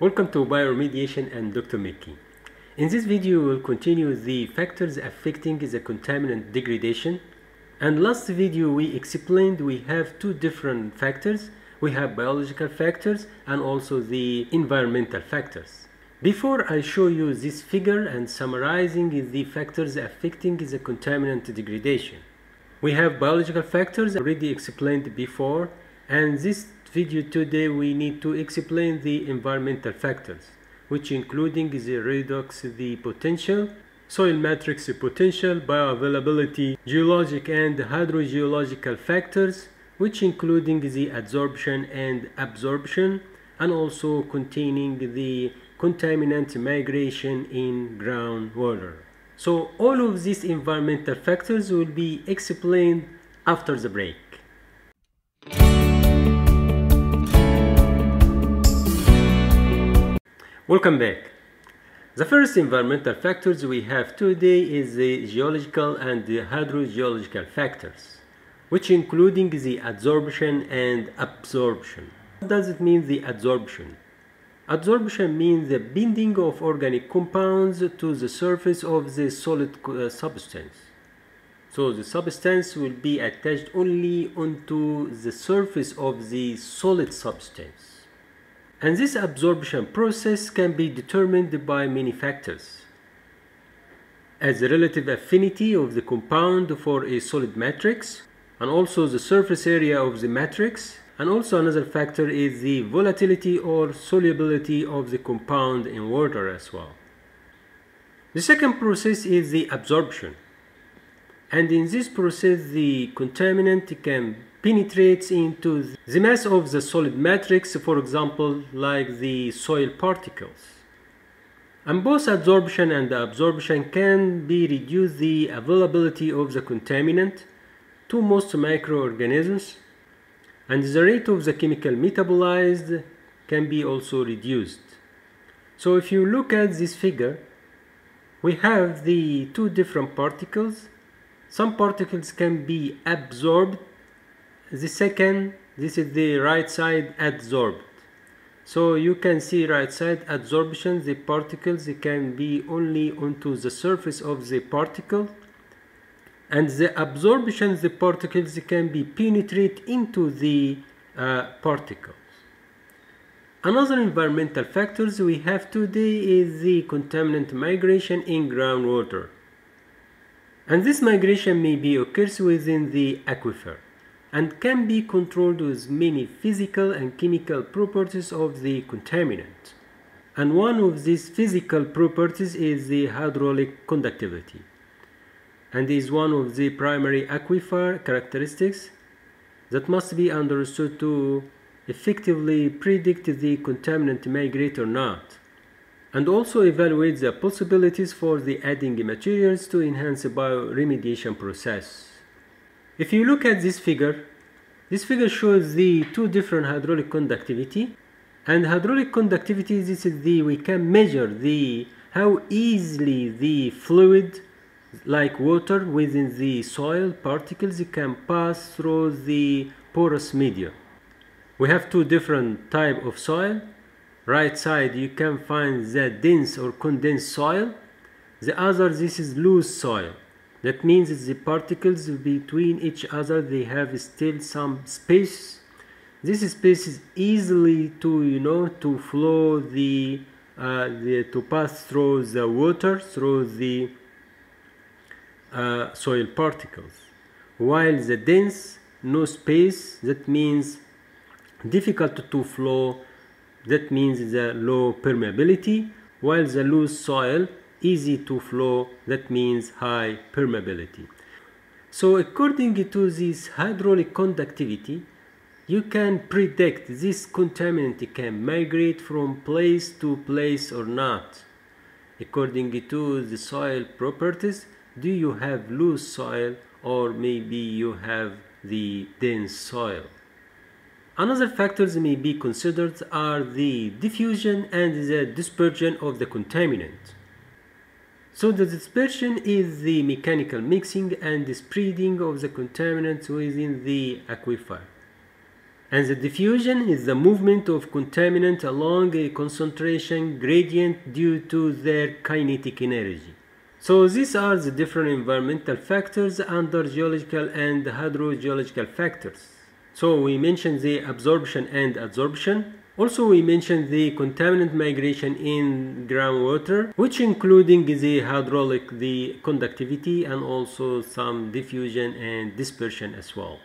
Welcome to Bioremediation and Dr. Makky. In this video, we'll continue the factors affecting the contaminant degradation. And last video, we explained we have two different factors. We have biological factors and also the environmental factors. Before I show you this figure and summarizing the factors affecting the contaminant degradation. We have biological factors already explained before and this video today we need to explain the environmental factors which including the redox the potential soil matrix potential bioavailability geologic and hydrogeological factors which including the adsorption and absorption and also containing the contaminant migration in groundwater. So all of these environmental factors will be explained after the break Welcome back. The first environmental factors we have today is the geological and the hydrogeological factors, which including the adsorption and absorption. What does it mean the adsorption? Adsorption means the binding of organic compounds to the surface of the solid uh, substance. So the substance will be attached only onto the surface of the solid substance. And this absorption process can be determined by many factors. As the relative affinity of the compound for a solid matrix, and also the surface area of the matrix, and also another factor is the volatility or solubility of the compound in water as well. The second process is the absorption. And in this process, the contaminant can penetrates into the mass of the solid matrix, for example, like the soil particles. And both adsorption and absorption can be reduce the availability of the contaminant to most microorganisms, and the rate of the chemical metabolized can be also reduced. So if you look at this figure, we have the two different particles. Some particles can be absorbed the second this is the right side adsorbed. So you can see right side adsorption the particles can be only onto the surface of the particle. And the absorption the particles can be penetrate into the uh, particles another environmental factors we have today is the contaminant migration in groundwater. And this migration may be occurs within the aquifer and can be controlled with many physical and chemical properties of the contaminant. And one of these physical properties is the hydraulic conductivity and is one of the primary aquifer characteristics that must be understood to effectively predict the contaminant migrate or not and also evaluate the possibilities for the adding materials to enhance the bioremediation process. If you look at this figure, this figure shows the two different hydraulic conductivity and hydraulic conductivity this is the we can measure the how easily the fluid like water within the soil particles can pass through the porous media. We have two different type of soil. Right side you can find the dense or condensed soil. The other this is loose soil. That means the particles between each other they have still some space. This space is easily to you know to flow the, uh, the to pass through the water through the uh, soil particles. While the dense no space that means difficult to flow that means the low permeability while the loose soil easy to flow that means high permeability. So according to this hydraulic conductivity you can predict this contaminant can migrate from place to place or not. According to the soil properties do you have loose soil or maybe you have the dense soil? Another factors may be considered are the diffusion and the dispersion of the contaminant. So the dispersion is the mechanical mixing and spreading of the contaminants within the aquifer. and the diffusion is the movement of contaminant along a concentration gradient due to their kinetic energy. So these are the different environmental factors under geological and hydrogeological factors. So we mentioned the absorption and adsorption. Also we mentioned the contaminant migration in groundwater, which including the hydraulic, the conductivity and also some diffusion and dispersion as well.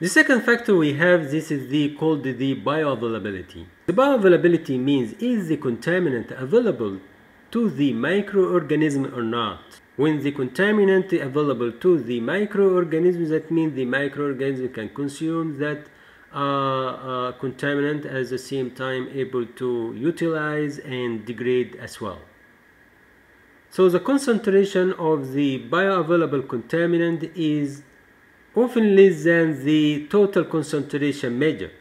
The second factor we have, this is the called the bioavailability. The bioavailability means is the contaminant available to the microorganism or not. When the contaminant available to the microorganism, that means the microorganism can consume that contaminant at the same time able to utilize and degrade as well. So the concentration of the bioavailable contaminant is often less than the total concentration measured.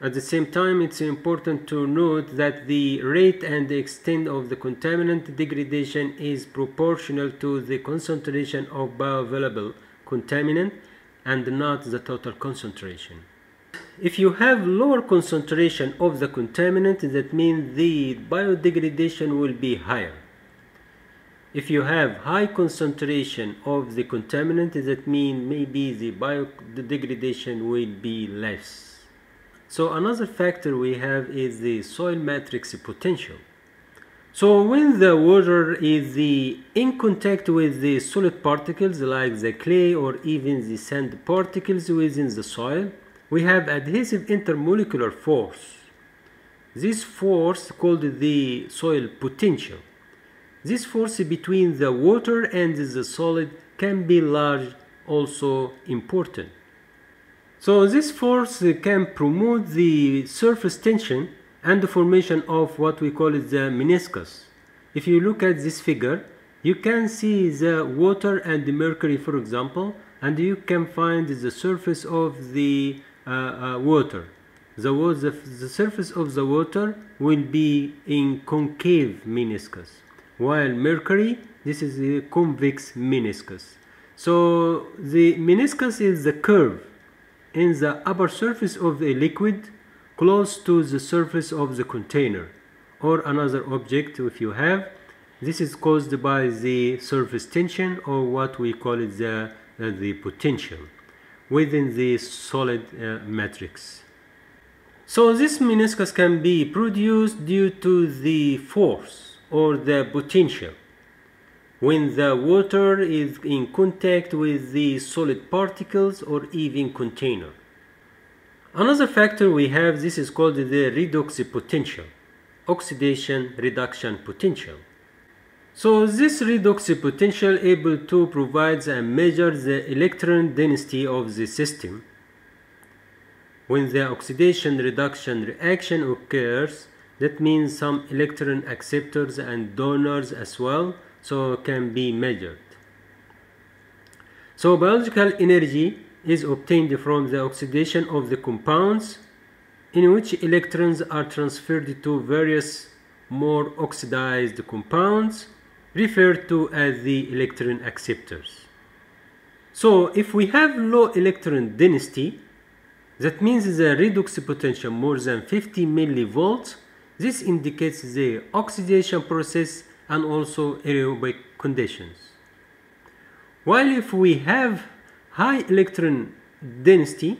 At the same time, it's important to note that the rate and the extent of the contaminant degradation is proportional to the concentration of bioavailable contaminant and not the total concentration. If you have lower concentration of the contaminant, that means the biodegradation will be higher. If you have high concentration of the contaminant, that means maybe the biodegradation will be less. So another factor we have is the soil matrix potential. So when the water is the, in contact with the solid particles like the clay or even the sand particles within the soil, we have adhesive intermolecular force. This force called the soil potential. This force between the water and the solid can be large, also important. So this force can promote the surface tension and the formation of what we call the meniscus. If you look at this figure, you can see the water and the mercury for example and you can find the surface of the water. The, the, the surface of the water will be in concave meniscus while mercury this is the convex meniscus. So the meniscus is the curve in the upper surface of a liquid close to the surface of the container or another object if you have this is caused by the surface tension or what we call it the, uh, the potential within the solid uh, matrix so this meniscus can be produced due to the force or the potential when the water is in contact with the solid particles or even container. Another factor we have, this is called the redox potential, oxidation reduction potential. So this redox potential able to provide and measure the electron density of the system. When the oxidation reduction reaction occurs, that means some electron acceptors and donors as well so can be measured. So biological energy is obtained from the oxidation of the compounds in which electrons are transferred to various more oxidized compounds referred to as the electron acceptors. So if we have low electron density, that means the redox potential more than 50 millivolts. This indicates the oxidation process and also aerobic conditions. While if we have high electron density,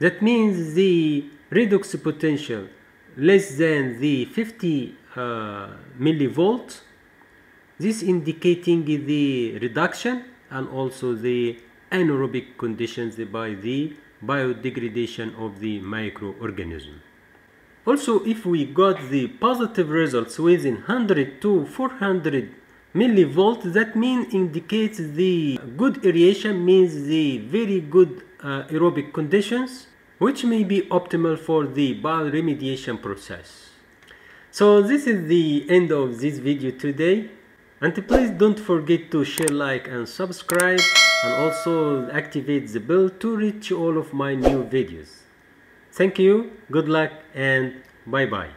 that means the redox potential less than the 50 uh, millivolt, this indicating the reduction and also the anaerobic conditions by the biodegradation of the microorganism. Also, if we got the positive results within 100 to 400 millivolt, that means indicates the good aeration means the very good uh, aerobic conditions, which may be optimal for the bioremediation process. So this is the end of this video today. And please don't forget to share, like and subscribe and also activate the bell to reach all of my new videos. Thank you, good luck, and bye bye.